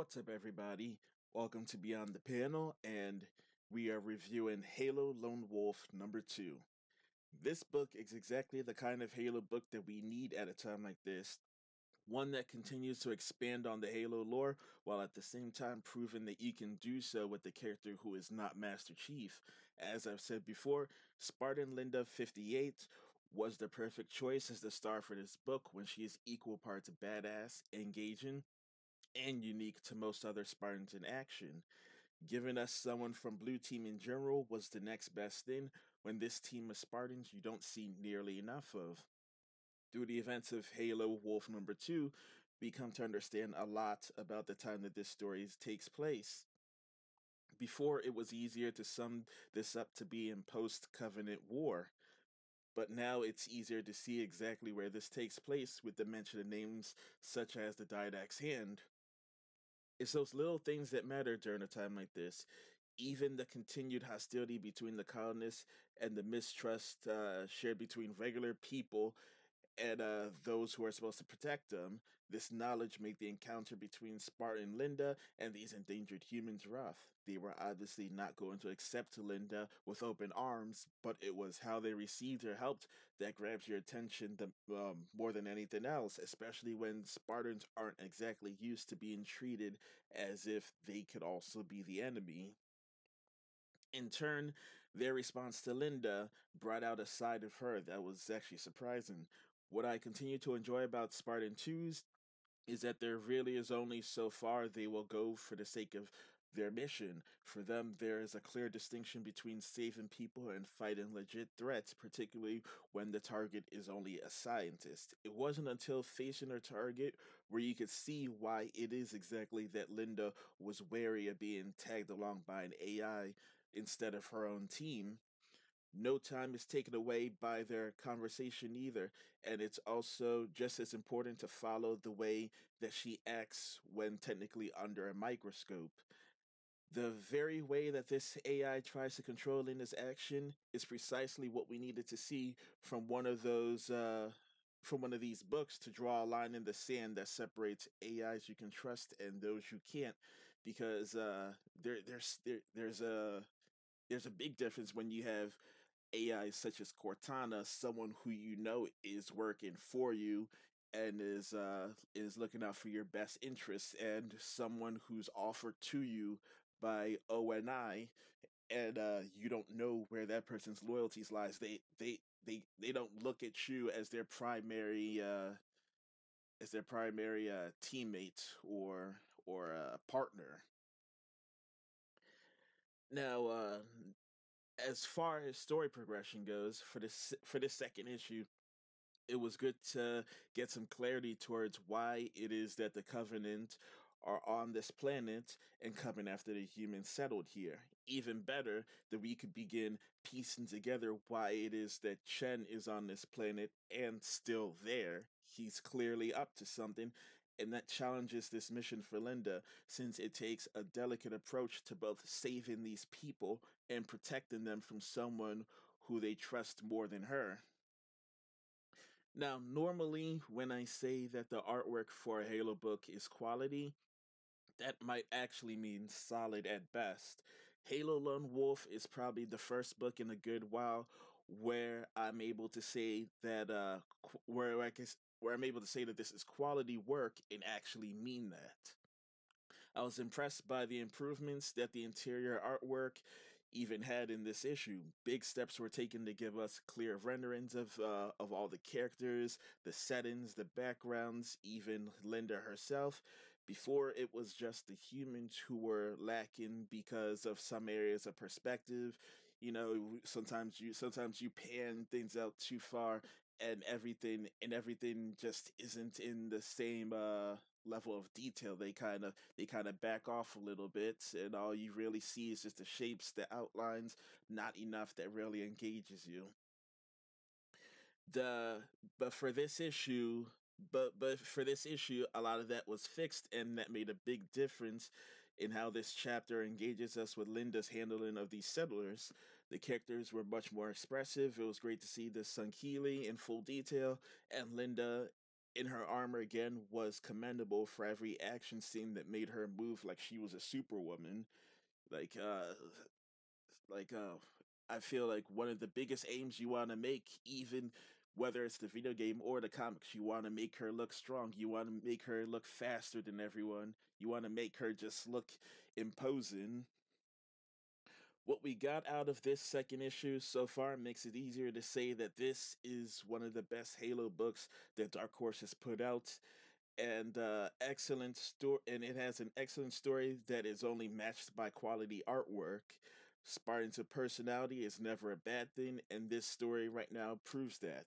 What's up, everybody? Welcome to Beyond the Panel, and we are reviewing Halo Lone Wolf number two. This book is exactly the kind of Halo book that we need at a time like this. One that continues to expand on the Halo lore while at the same time proving that you can do so with the character who is not Master Chief. As I've said before, Spartan Linda 58 was the perfect choice as the star for this book when she is equal parts badass, engaging, and unique to most other Spartans in action. Giving us someone from Blue Team in general was the next best thing when this team of Spartans you don't see nearly enough of. Through the events of Halo Wolf number 2, we come to understand a lot about the time that this story takes place. Before, it was easier to sum this up to be in post Covenant War, but now it's easier to see exactly where this takes place with the mention of names such as the Didact's Hand. It's those little things that matter during a time like this. Even the continued hostility between the colonists and the mistrust uh, shared between regular people and uh, those who are supposed to protect them. This knowledge made the encounter between Spartan and Linda and these endangered humans rough. They were obviously not going to accept Linda with open arms, but it was how they received her help that grabs your attention the, um, more than anything else, especially when Spartans aren't exactly used to being treated as if they could also be the enemy. In turn, their response to Linda brought out a side of her that was actually surprising. What I continue to enjoy about Spartan 2s is that there really is only so far they will go for the sake of their mission. For them, there is a clear distinction between saving people and fighting legit threats, particularly when the target is only a scientist. It wasn't until facing her target where you could see why it is exactly that Linda was wary of being tagged along by an AI instead of her own team no time is taken away by their conversation either. And it's also just as important to follow the way that she acts when technically under a microscope. The very way that this AI tries to control Linda's action is precisely what we needed to see from one of those uh, from one of these books to draw a line in the sand that separates AIs you can trust and those you can't, because uh, there there's there, there's a there's a big difference when you have AI such as Cortana, someone who you know is working for you and is uh is looking out for your best interests and someone who's offered to you by ONI and uh you don't know where that person's loyalties lies. They they they they don't look at you as their primary uh as their primary uh teammate or or uh partner. Now uh as far as story progression goes for this for this second issue it was good to get some clarity towards why it is that the covenant are on this planet and coming after the humans settled here. Even better, that we could begin piecing together why it is that Chen is on this planet and still there. He's clearly up to something, and that challenges this mission for Linda since it takes a delicate approach to both saving these people and protecting them from someone who they trust more than her. Now, normally, when I say that the artwork for a Halo book is quality, that might actually mean solid at best. Halo Lone Wolf is probably the first book in a good while where I'm able to say that uh where I can where I'm able to say that this is quality work and actually mean that. I was impressed by the improvements that the interior artwork even had in this issue. Big steps were taken to give us clear renderings of uh, of all the characters, the settings, the backgrounds, even Linda herself. Before it was just the humans who were lacking because of some areas of perspective. You know, sometimes you sometimes you pan things out too far and everything and everything just isn't in the same uh level of detail. They kind of they kind of back off a little bit and all you really see is just the shapes the outlines not enough that really engages you. The but for this issue but but for this issue a lot of that was fixed and that made a big difference in how this chapter engages us with linda's handling of these settlers the characters were much more expressive it was great to see the Sun Keeley in full detail and linda in her armor again was commendable for every action scene that made her move like she was a superwoman. Like uh like uh I feel like one of the biggest aims you want to make even whether it's the video game or the comics, you want to make her look strong. You want to make her look faster than everyone. You want to make her just look imposing what we got out of this second issue so far makes it easier to say that this is one of the best Halo books that Dark Horse has put out. And uh, excellent story, and it has an excellent story that is only matched by quality artwork. Spartan's personality is never a bad thing, and this story right now proves that.